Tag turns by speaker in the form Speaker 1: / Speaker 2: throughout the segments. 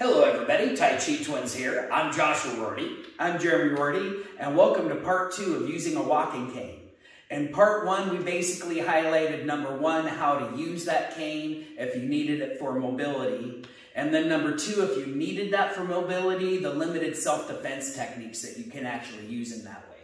Speaker 1: Hello everybody, Tai Chi Twins here. I'm Joshua Rorty.
Speaker 2: I'm Jeremy Rorty, and welcome to part two of using a walking cane. In part one, we basically highlighted number one, how to use that cane if you needed it for mobility. And then number two, if you needed that for mobility, the limited self-defense techniques that you can actually use in that way.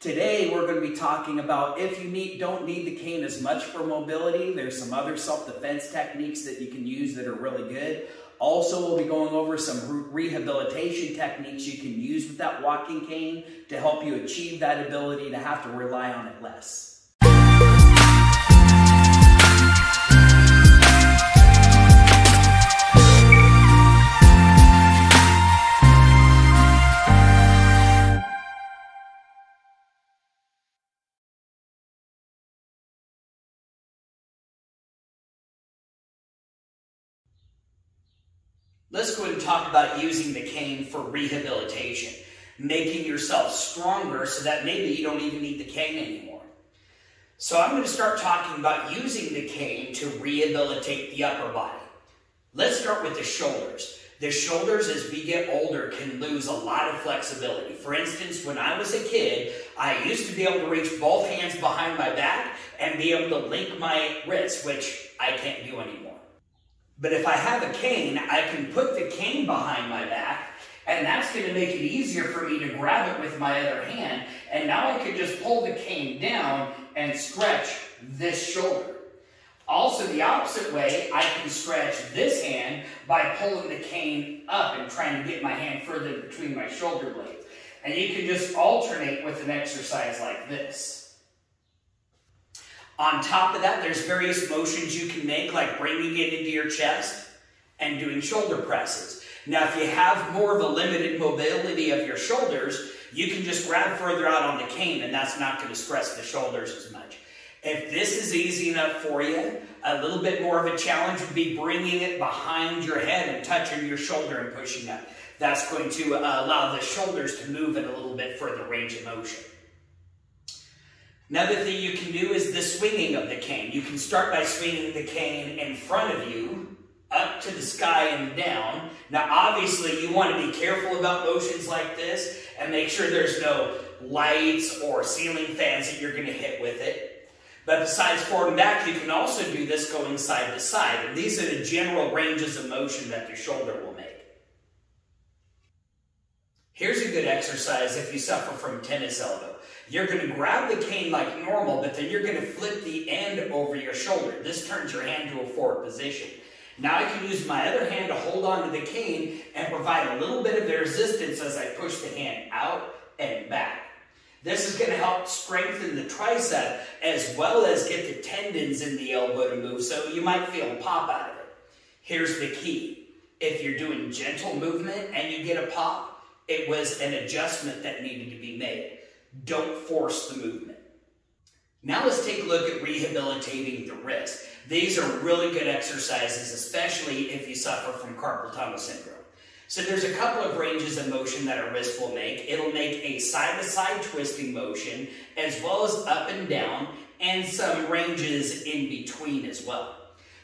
Speaker 2: Today, we're going to be talking about if you need, don't need the cane as much for mobility, there's some other self-defense techniques that you can use that are really good. Also, we'll be going over some rehabilitation techniques you can use with that walking cane to help you achieve that ability to have to rely on it less.
Speaker 1: Talk about using the cane for rehabilitation, making yourself stronger so that maybe you don't even need the cane anymore. So I'm going to start talking about using the cane to rehabilitate the upper body. Let's start with the shoulders. The shoulders, as we get older, can lose a lot of flexibility. For instance, when I was a kid, I used to be able to reach both hands behind my back and be able to link my wrists, which I can't do anymore. But if I have a cane, I can put the cane behind my back, and that's going to make it easier for me to grab it with my other hand. And now I can just pull the cane down and stretch this shoulder. Also, the opposite way, I can stretch this hand by pulling the cane up and trying to get my hand further between my shoulder blades. And you can just alternate with an exercise like this. On top of that, there's various motions you can make, like bringing it into your chest and doing shoulder presses. Now, if you have more of a limited mobility of your shoulders, you can just grab further out on the cane and that's not going to stress the shoulders as much. If this is easy enough for you, a little bit more of a challenge would be bringing it behind your head and touching your shoulder and pushing up. That's going to uh, allow the shoulders to move in a little bit further range of motion. Another thing you can do is the swinging of the cane. You can start by swinging the cane in front of you, up to the sky and down. Now, obviously, you want to be careful about motions like this and make sure there's no lights or ceiling fans that you're going to hit with it. But besides forward and back, you can also do this going side to side. And these are the general ranges of motion that your shoulder will make. Here's a good exercise if you suffer from tennis elbow. You're going to grab the cane like normal, but then you're going to flip the end over your shoulder. This turns your hand to a forward position. Now I can use my other hand to hold onto the cane and provide a little bit of resistance as I push the hand out and back. This is going to help strengthen the tricep as well as get the tendons in the elbow to move, so you might feel a pop out of it. Here's the key. If you're doing gentle movement and you get a pop, it was an adjustment that needed to be made. Don't force the movement. Now let's take a look at rehabilitating the wrist. These are really good exercises, especially if you suffer from carpal tunnel syndrome. So there's a couple of ranges of motion that a wrist will make. It'll make a side-to-side -side twisting motion, as well as up and down, and some ranges in between as well.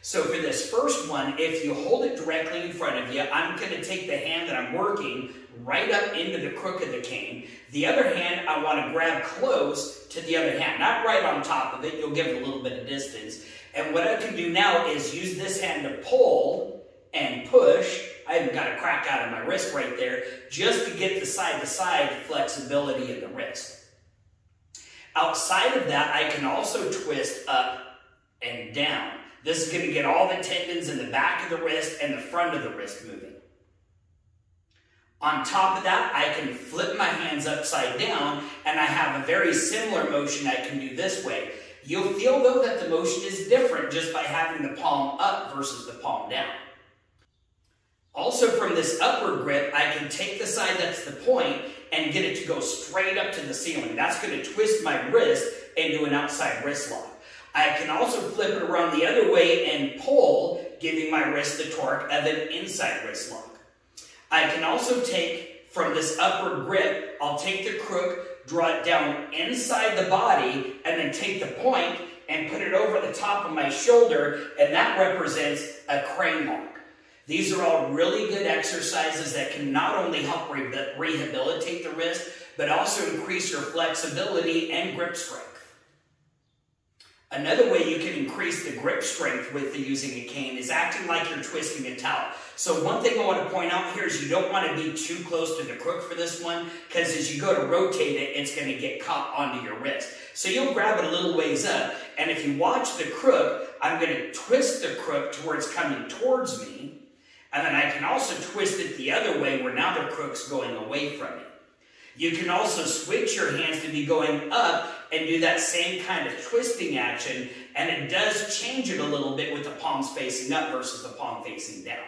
Speaker 1: So for this first one, if you hold it directly in front of you, I'm going to take the hand that I'm working right up into the crook of the cane. The other hand, I want to grab close to the other hand, not right on top of it. You'll give it a little bit of distance. And what I can do now is use this hand to pull and push. I even got a crack out of my wrist right there, just to get the side-to-side -side flexibility in the wrist. Outside of that, I can also twist up and down. This is going to get all the tendons in the back of the wrist and the front of the wrist moving. On top of that, I can flip my hands upside down and I have a very similar motion I can do this way. You'll feel though that the motion is different just by having the palm up versus the palm down. Also from this upward grip, I can take the side that's the point and get it to go straight up to the ceiling. That's going to twist my wrist into an outside wrist lock. I can also flip it around the other way and pull, giving my wrist the torque of an inside wrist lock. I can also take from this upward grip, I'll take the crook, draw it down inside the body, and then take the point and put it over the top of my shoulder, and that represents a crane lock. These are all really good exercises that can not only help re rehabilitate the wrist, but also increase your flexibility and grip strength. Another way you can increase the grip strength with using a cane is acting like you're twisting a towel. So one thing I want to point out here is you don't want to be too close to the crook for this one because as you go to rotate it, it's going to get caught onto your wrist. So you'll grab it a little ways up and if you watch the crook, I'm going to twist the crook towards coming towards me and then I can also twist it the other way where now the crook's going away from me. You can also switch your hands to be going up and do that same kind of twisting action, and it does change it a little bit with the palms facing up versus the palm facing down.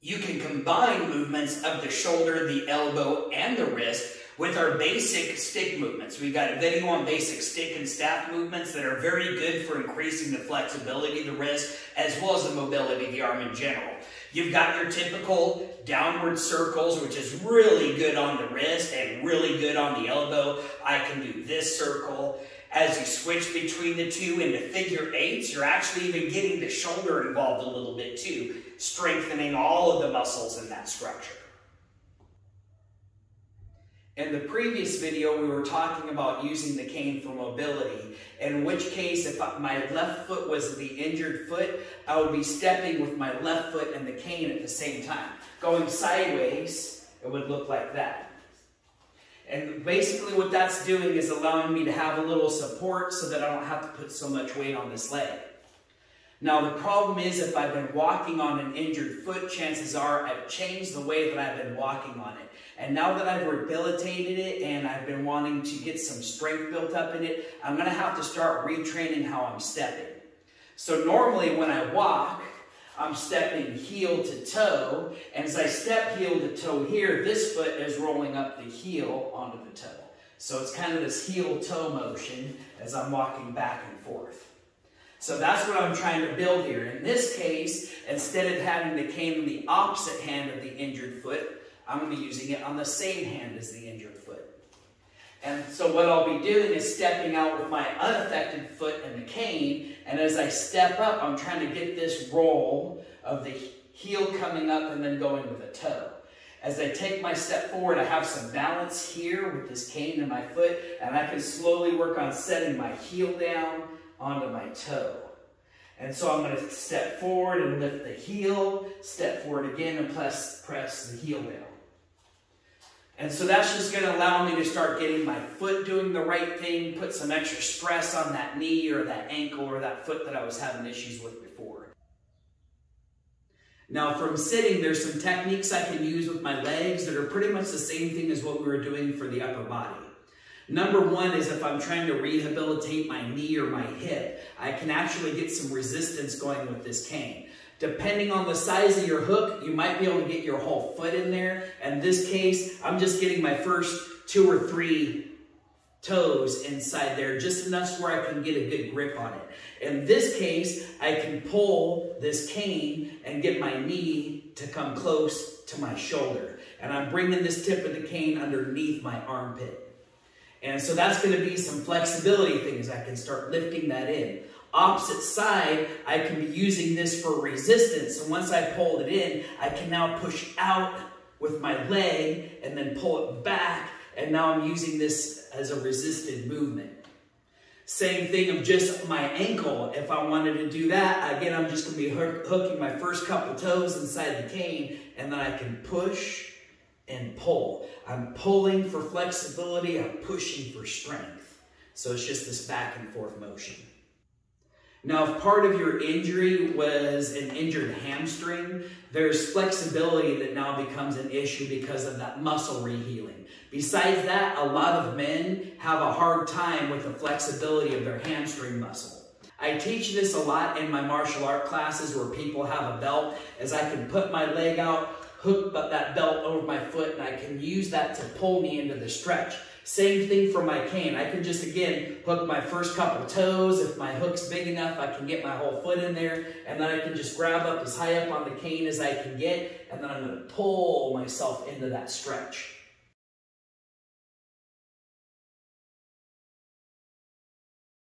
Speaker 1: You can combine movements of the shoulder, the elbow, and the wrist with our basic stick movements. We've got a video on basic stick and staff movements that are very good for increasing the flexibility of the wrist as well as the mobility of the arm in general. You've got your typical downward circles, which is really good on the wrist and really good on the elbow. I can do this circle. As you switch between the two into figure eights, you're actually even getting the shoulder involved a little bit too, strengthening all of the muscles in that structure.
Speaker 2: In the previous video, we were talking about using the cane for mobility, in which case, if my left foot was the injured foot, I would be stepping with my left foot and the cane at the same time. Going sideways, it would look like that. And basically what that's doing is allowing me to have a little support so that I don't have to put so much weight on this leg. Now, the problem is if I've been walking on an injured foot, chances are I've changed the way that I've been walking on it. And now that I've rehabilitated it and I've been wanting to get some strength built up in it, I'm going to have to start retraining how I'm stepping. So normally when I walk, I'm stepping heel to toe, and as I step heel to toe here, this foot is rolling up the heel onto the toe. So it's kind of this heel-toe motion as I'm walking back and forth. So that's what I'm trying to build here. In this case, instead of having the cane on the opposite hand of the injured foot, I'm going to be using it on the same hand as the injured foot. And so what I'll be doing is stepping out with my unaffected foot and the cane, and as I step up, I'm trying to get this roll of the heel coming up and then going with the toe. As I take my step forward, I have some balance here with this cane in my foot, and I can slowly work on setting my heel down onto my toe. And so I'm going to step forward and lift the heel, step forward again and press, press the heel down. And so that's just going to allow me to start getting my foot doing the right thing, put some extra stress on that knee or that ankle or that foot that I was having issues with before. Now from sitting, there's some techniques I can use with my legs that are pretty much the same thing as what we were doing for the upper body. Number one is if I'm trying to rehabilitate my knee or my hip, I can actually get some resistance going with this cane. Depending on the size of your hook, you might be able to get your whole foot in there. In this case, I'm just getting my first two or three toes inside there, just enough where I can get a good grip on it. In this case, I can pull this cane and get my knee to come close to my shoulder. And I'm bringing this tip of the cane underneath my armpit. And so that's going to be some flexibility things. I can start lifting that in. Opposite side, I can be using this for resistance. And once I pulled it in, I can now push out with my leg and then pull it back. And now I'm using this as a resisted movement. Same thing of just my ankle. If I wanted to do that, again, I'm just going to be hooking my first couple toes inside the cane, and then I can push and pull. I'm pulling for flexibility, I'm pushing for strength. So it's just this back and forth motion. Now, if part of your injury was an injured hamstring, there's flexibility that now becomes an issue because of that muscle rehealing. Besides that, a lot of men have a hard time with the flexibility of their hamstring muscle. I teach this a lot in my martial art classes where people have a belt as I can put my leg out, hook that belt over my foot, and I can use that to pull me into the stretch. Same thing for my cane. I can just, again, hook my first couple toes. If my hook's big enough, I can get my whole foot in there. And then I can just grab up as high up on the cane as I can get. And then I'm going to pull myself into that stretch.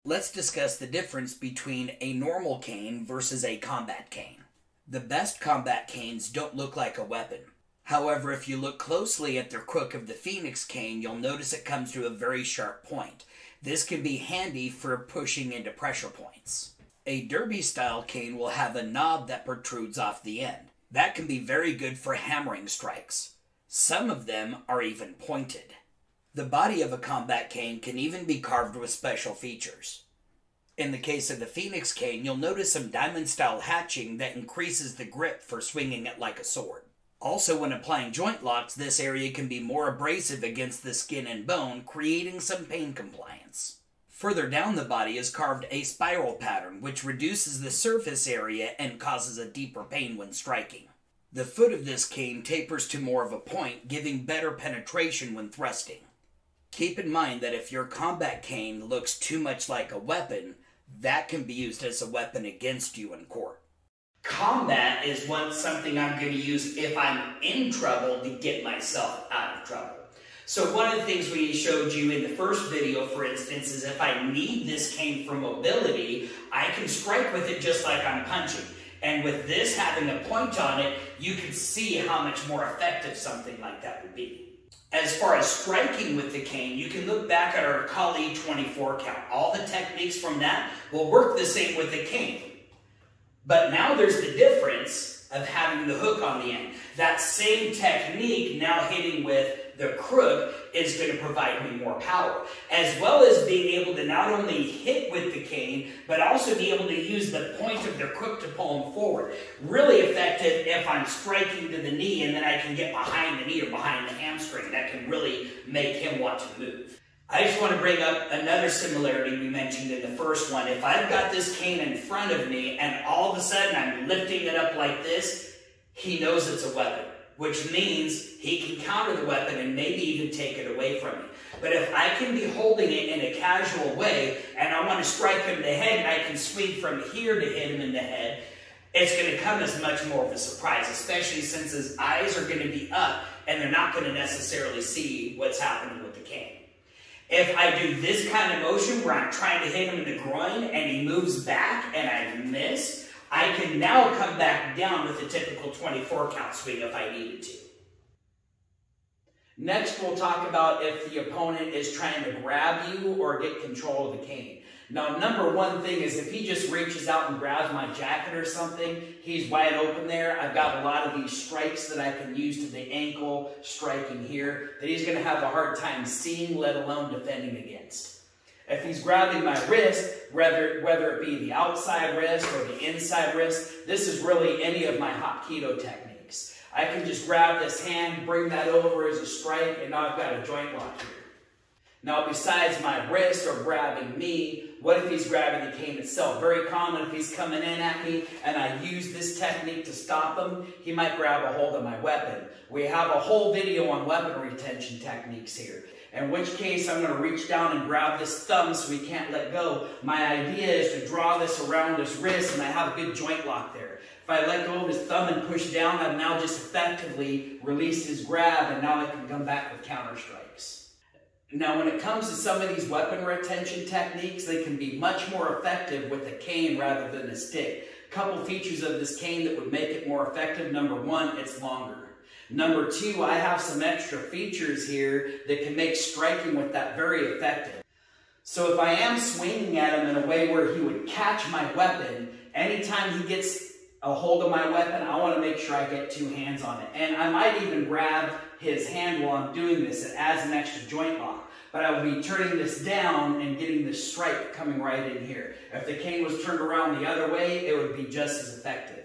Speaker 1: Let's discuss the difference between a normal cane versus a combat cane. The best combat canes don't look like a weapon. However, if you look closely at the crook of the Phoenix cane, you'll notice it comes to a very sharp point. This can be handy for pushing into pressure points. A derby style cane will have a knob that protrudes off the end. That can be very good for hammering strikes. Some of them are even pointed. The body of a combat cane can even be carved with special features. In the case of the Phoenix cane, you'll notice some diamond style hatching that increases the grip for swinging it like a sword. Also, when applying joint locks, this area can be more abrasive against the skin and bone, creating some pain compliance. Further down the body is carved a spiral pattern, which reduces the surface area and causes a deeper pain when striking. The foot of this cane tapers to more of a point, giving better penetration when thrusting. Keep in mind that if your combat cane looks too much like a weapon, that can be used as a weapon against you in court. Combat is what something I'm going to use if I'm in trouble to get myself out of trouble. So one of the things we showed you in the first video, for instance, is if I need this cane for mobility, I can strike with it just like I'm punching. And with this having a point on it, you can see how much more effective something like that would be. As far as striking with the cane, you can look back at our Kali 24 count. All the techniques from that will work the same with the cane. But now there's the difference of having the hook on the end. That same technique now hitting with the crook is going to provide me more power. As well as being able to not only hit with the cane, but also be able to use the point of the crook to pull him forward. Really effective if I'm striking to the knee and then I can get behind the knee or behind the hamstring. That can really make him want to move. I just want to bring up another similarity we mentioned in the first one. If I've got this cane in front of me and all of a sudden I'm lifting it up like this, he knows it's a weapon, which means he can counter the weapon and maybe even take it away from me. But if I can be holding it in a casual way and I want to strike him in the head and I can swing from here to hit him in the head, it's going to come as much more of a surprise, especially since his eyes are going to be up and they're not going to necessarily see what's happening with the cane. If I do this kind of motion where I'm trying to hit him in the groin and he moves back and I miss, I can now come back down with a typical 24 count swing if I needed to.
Speaker 2: Next, we'll talk about if the opponent is trying to grab you or get control of the cane. Now, number one thing is if he just reaches out and grabs my jacket or something, he's wide open there. I've got a lot of these strikes that I can use to the ankle, striking here, that he's going to have a hard time seeing, let alone defending against. If he's grabbing my wrist, whether, whether it be the outside wrist or the inside wrist, this is really any of my Hapkido techniques. I can just grab this hand, bring that over as a strike, and now I've got a joint lock here. Now, besides my wrist or grabbing me, what if he's grabbing the cane itself? Very common if he's coming in at me and I use this technique to stop him, he might grab a hold of my weapon. We have a whole video on weapon retention techniques here. In which case, I'm going to reach down and grab this thumb so he can't let go. My idea is to draw this around his wrist and I have a good joint lock there. If I let go of his thumb and push down, I've now just effectively released his grab and now I can come back with counter strikes. Now, when it comes to some of these weapon retention techniques, they can be much more effective with a cane rather than a stick. A couple features of this cane that would make it more effective. Number one, it's longer. Number two, I have some extra features here that can make striking with that very effective. So if I am swinging at him in a way where he would catch my weapon, anytime he gets a hold of my weapon, I want to make sure I get two hands on it. And I might even grab his hand while I'm doing this. It adds an extra joint lock. But I would be turning this down and getting the strike coming right in here. If the cane was turned around the other way, it would be just as effective.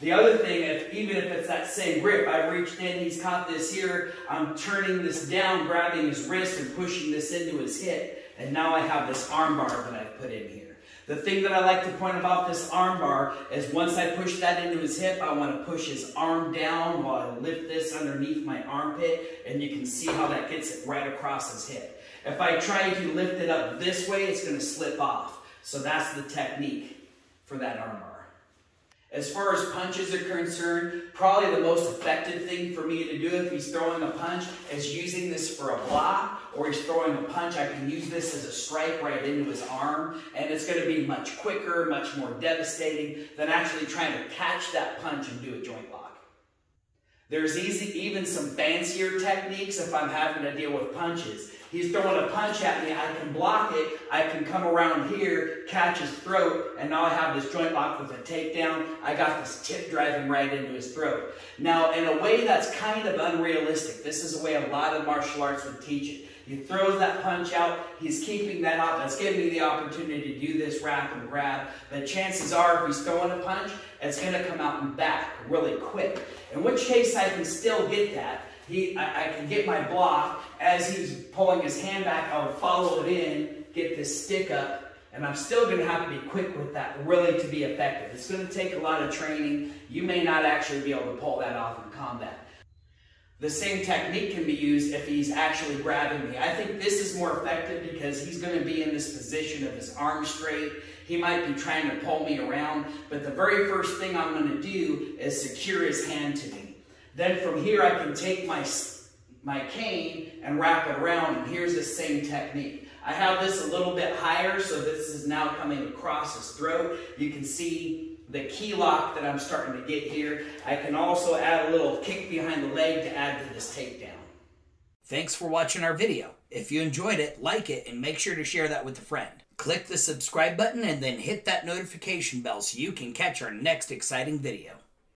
Speaker 2: The other thing, if, even if it's that same grip, I've reached in, he's caught this here, I'm turning this down, grabbing his wrist and pushing this into his hip, and now I have this arm bar that I've put in here. The thing that I like to point about this arm bar is once I push that into his hip, I want to push his arm down while I lift this underneath my armpit, and you can see how that gets it right across his hip. If I try to lift it up this way, it's going to slip off. So that's the technique for that arm bar. As far as punches are concerned, probably the most effective thing for me to do if he's throwing a punch is using this for a block or he's throwing a punch. I can use this as a strike right into his arm and it's going to be much quicker, much more devastating than actually trying to catch that punch and do a joint lock. There's easy, even some fancier techniques if I'm having to deal with punches. He's throwing a punch at me, I can block it, I can come around here, catch his throat, and now I have this joint lock with a takedown. I got this tip driving right into his throat. Now, in a way that's kind of unrealistic, this is a way a lot of martial arts would teach it. He throws that punch out, he's keeping that up. That's giving me the opportunity to do this wrap and grab. But chances are, if he's throwing a punch, it's going to come out and back really quick. In which case, I can still get that he, I, I can get my block. As he's pulling his hand back, I would follow it in, get this stick up, and I'm still going to have to be quick with that really to be effective. It's going to take a lot of training. You may not actually be able to pull that off in combat. The same technique can be used if he's actually grabbing me. I think this is more effective because he's going to be in this position of his arm straight. He might be trying to pull me around, but the very first thing I'm going to do is secure his hand to me. Then from here I can take my, my cane and wrap it around and here's the same technique. I have this a little bit higher so this is now coming across his throat. You can see the key lock that I'm starting to get here. I can also add a little kick behind the leg to add to this takedown.
Speaker 1: Thanks for watching our video. If you enjoyed it, like it and make sure to share that with a friend. Click the subscribe button and then hit that notification bell so you can catch our next exciting video.